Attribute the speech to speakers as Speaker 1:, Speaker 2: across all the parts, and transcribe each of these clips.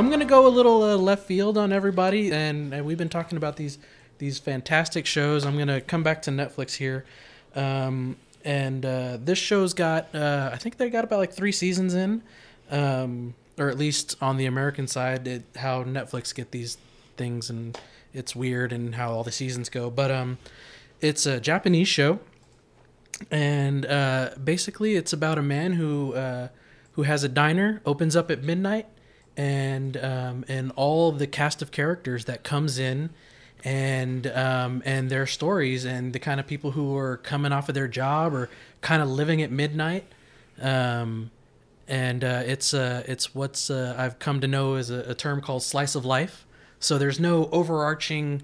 Speaker 1: I'm gonna go a little uh, left field on everybody, and, and we've been talking about these these fantastic shows. I'm gonna come back to Netflix here, um, and uh, this show's got uh, I think they got about like three seasons in, um, or at least on the American side, it, how Netflix get these things, and it's weird and how all the seasons go. But um, it's a Japanese show, and uh, basically it's about a man who uh, who has a diner, opens up at midnight, and um, and all of the cast of characters that comes in, and um, and their stories and the kind of people who are coming off of their job or kind of living at midnight. Um, and uh, it's uh, it's what's uh, I've come to know as a, a term called slice of life. So there's no overarching,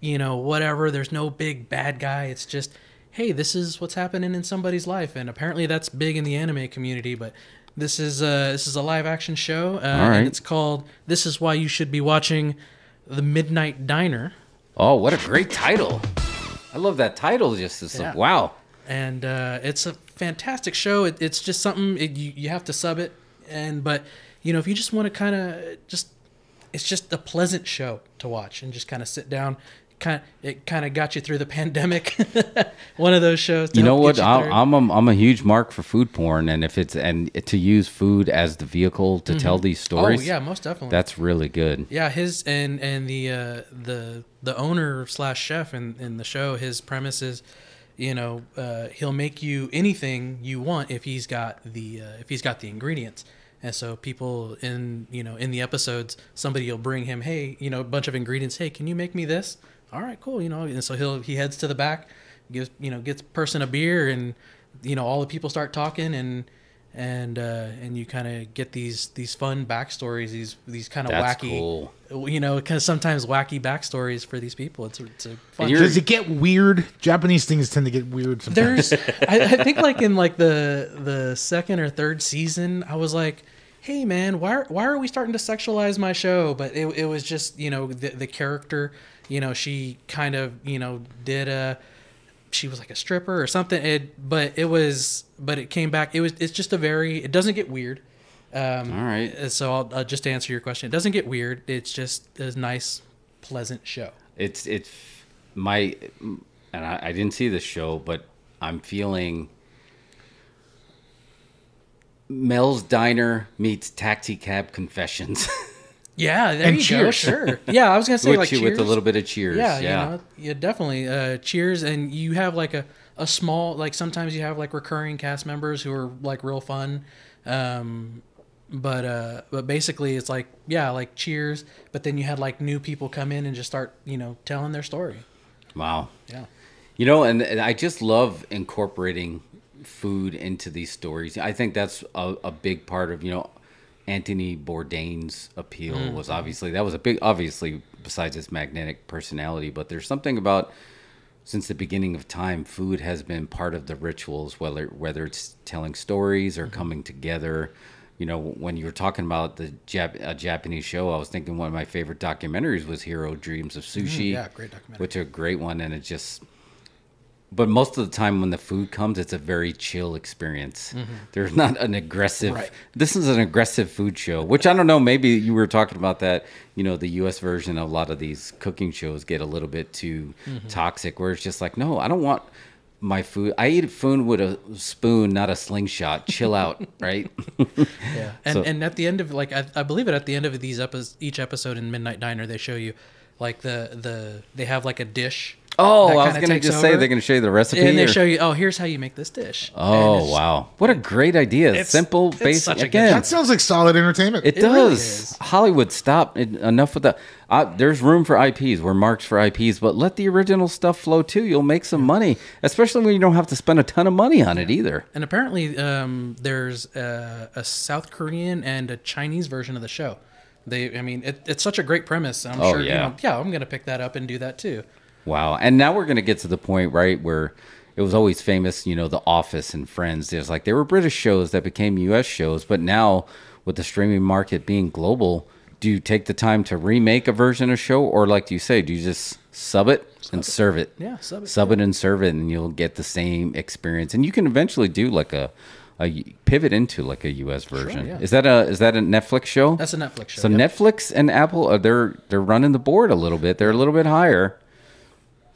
Speaker 1: you know, whatever. There's no big bad guy. It's just, hey, this is what's happening in somebody's life, and apparently that's big in the anime community. But this is uh, this is a live action show, uh,
Speaker 2: All right.
Speaker 1: and it's called "This Is Why You Should Be Watching the Midnight Diner."
Speaker 2: Oh, what a great title! I love that title. Just as
Speaker 1: Yeah.
Speaker 2: wow.
Speaker 1: and uh, it's a fantastic show. It, it's just something it, you you have to sub it, and but you know if you just want to kind of just it's just a pleasant show to watch and just kind of sit down. Kind it kind of got you through the pandemic. One of those shows.
Speaker 2: You know what?
Speaker 1: you.
Speaker 2: I'm a, I'm a huge mark for food porn, and if it's and to use food as the vehicle to tell these stories,
Speaker 1: oh yeah, most definitely.
Speaker 2: that's really good.
Speaker 1: Yeah, his and and the uh, the the owner slash chef in in the show, his premise is, you know, uh, he'll make you anything you want if he's got the uh, if he's got the ingredients. And so people in you know in the episodes, somebody will bring him, hey, you know, a bunch of ingredients. Hey, can you make me this? All right, cool. You know, and so he'll he heads to the back, gives you know gets person a beer, and you know all the people start talking and. And uh, and you kind of get these these fun backstories, these these kind of wacky,
Speaker 2: cool.
Speaker 1: you know, kind of sometimes wacky backstories for these people. It's a, it's a fun.
Speaker 2: you're-
Speaker 3: Does it get weird? Japanese things tend to get weird sometimes.
Speaker 1: There's, I, I think like in like the the second or third season, I was like, hey man, why are, why are we starting to sexualize my show? But it, it was just you know the the character, you know, she kind of you know did a she was like a stripper or something. It but it was but it came back. It was it's just a very it doesn't get weird. Um,
Speaker 2: All right.
Speaker 1: uh, So I'll, uh just answer your question, it doesn't get weird. It's just a nice, pleasant show.
Speaker 2: It's it's my and I, I didn't see the show, but I'm feeling Mel's Diner meets Taxi Cab Confessions,
Speaker 1: Yeah, there
Speaker 3: And
Speaker 1: you
Speaker 3: Cheers.
Speaker 1: go. Sure. Yeah, I was gonna say
Speaker 2: with,
Speaker 1: like
Speaker 2: you-
Speaker 1: Cheers.
Speaker 2: with a little bit of Cheers.
Speaker 1: yeah,
Speaker 2: Yeah,
Speaker 1: you know, yeah, definitely. Uh, cheers, and you have like a a small like sometimes you have like recurring cast members who are like real fun. Um, but uh, but basically it's like yeah, like Cheers. But then you had like new people come in and just start you know telling their story.
Speaker 2: Wow.
Speaker 1: Yeah.
Speaker 2: You know, and, and I just love incorporating food into these stories. I think that's a, a big part of, you know, Anthony Bourdain's appeal
Speaker 1: Mm-hmm.
Speaker 2: was obviously that was a big obviously besides his magnetic personality, but there's something about since the beginning of time, food has been part of the rituals, whether whether it's telling stories
Speaker 1: Mm-hmm.
Speaker 2: or coming together. You know, when you were talking about the Jap- a Japanese show, I was thinking one of my favorite documentaries was Jiro Dreams of Sushi.
Speaker 1: Mm-hmm. yeah, great documentary.
Speaker 2: Which a great one, and it just. But most of the time, when the food comes, it's a very chill experience. There's not an aggressive.
Speaker 1: Mm-hmm. Right.
Speaker 2: This is an aggressive food show, which I don't know. Maybe you were talking about that. You know, the U.S. version of a lot of these cooking shows get a little bit too
Speaker 1: Mm-hmm.
Speaker 2: toxic, where it's just like, no, I don't want my food. I eat food with a spoon, not a slingshot. Chill out, right?
Speaker 1: Yeah, and
Speaker 2: So-
Speaker 1: and at the end of like I, I believe it at the end of these episodes, each episode in Midnight Diner, they show you like the the they have like a dish.
Speaker 2: Oh, I was
Speaker 1: kinda
Speaker 2: going to
Speaker 1: takes
Speaker 2: just say they're going to show you the recipe.
Speaker 1: and they
Speaker 2: or-
Speaker 1: show you oh here's how you make this dish.
Speaker 2: Oh wow! What a great idea!
Speaker 1: It's-
Speaker 2: Simple,
Speaker 1: it's
Speaker 2: basic.
Speaker 1: such a
Speaker 2: Again,
Speaker 1: show.
Speaker 3: that sounds like solid entertainment.
Speaker 2: It,
Speaker 1: It really
Speaker 2: does.
Speaker 1: is.
Speaker 2: Hollywood, stop. It, enough with the. Uh, there's room for IPs. We're marked for IPs, but let the original stuff flow too. You'll make some money, especially when you don't have to spend a ton of money on it either.
Speaker 1: And apparently, um, there's a, a South Korean and a Chinese version of the show. They, I mean, it, it's such a great premise. I'm
Speaker 2: Oh,
Speaker 1: sure, you
Speaker 2: yeah.
Speaker 1: know, yeah, I'm gonna pick that up and do that too.
Speaker 2: Wow. And now we're gonna get to the point, right, where it was always famous. You know, The Office and Friends. There's like there were British shows that became U.S. shows, but now with the streaming market being global, do you take the time to remake a version of a show, or like you say, do you just sub it and serve it?
Speaker 1: Yeah, sub it,
Speaker 2: Sub it and serve it, and you'll get the same experience. And you can eventually do like a a pivot into like a U.S. version.
Speaker 1: yeah.
Speaker 2: Is that a is that a Netflix show?
Speaker 1: That's a Netflix show.
Speaker 2: so
Speaker 1: yep.
Speaker 2: Netflix and Apple are they're they're running the board a little bit. They're a little bit higher.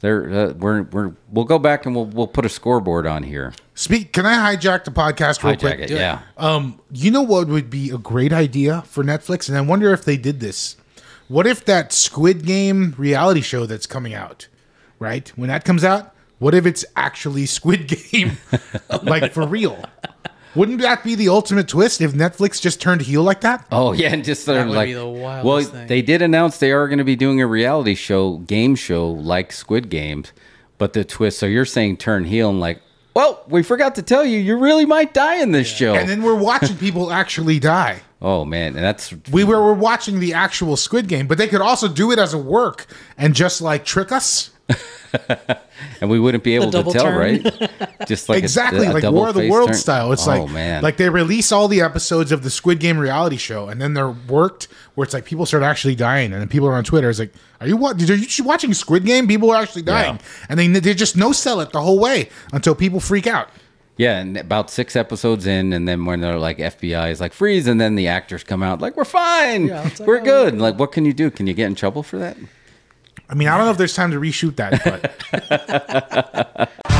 Speaker 2: They're uh, we're we're we'll go back and we'll we'll put a scoreboard on here.
Speaker 3: Speak. Can I hijack the podcast real
Speaker 2: Hijack
Speaker 3: quick?
Speaker 2: it. yeah.
Speaker 3: Um, you know what would be a great idea for Netflix, and I wonder if they did this. What if that Squid Game reality show that's coming out, right? When that comes out, what if it's actually Squid Game, like for real? Wouldn't that be the ultimate twist if Netflix just turned heel like that?
Speaker 2: Oh yeah, and just sort of
Speaker 1: would
Speaker 2: like
Speaker 1: be the wildest
Speaker 2: well,
Speaker 1: thing.
Speaker 2: they did announce they are going to be doing a reality show, game show like Squid Games, but the twist. So you're saying turn heel and like, well, we forgot to tell you, you really might die in this show.
Speaker 3: And then we're watching people actually die.
Speaker 2: oh man, and that's
Speaker 3: We were, were watching the actual Squid Game, but they could also do it as a work and just like trick us.
Speaker 2: and we wouldn't be able to tell,
Speaker 1: turn.
Speaker 2: right? Just like
Speaker 3: exactly
Speaker 2: a
Speaker 3: like War of the
Speaker 2: face
Speaker 3: World
Speaker 2: turn.
Speaker 3: style. It's
Speaker 2: oh,
Speaker 3: like
Speaker 2: man,
Speaker 3: like they release all the episodes of the Squid Game reality show, and then they're worked where it's like people start actually dying, and then people are on Twitter. It's like, are you what? Are you watching Squid Game? People are actually dying, and they they just no sell it the whole way until people freak out.
Speaker 2: yeah, and about six episodes in, and then when they're like FBI is like freeze, and then the actors come out like we're fine,
Speaker 1: Yeah, like,
Speaker 2: we're
Speaker 1: oh,
Speaker 2: good. Like, what can you do? Can you get in trouble for that?
Speaker 3: I mean, I don't know if there's time to reshoot that, but